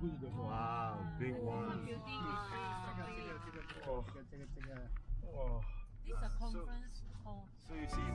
good. Wow, big ones. Oh. Oh. This is a conference hall. So you see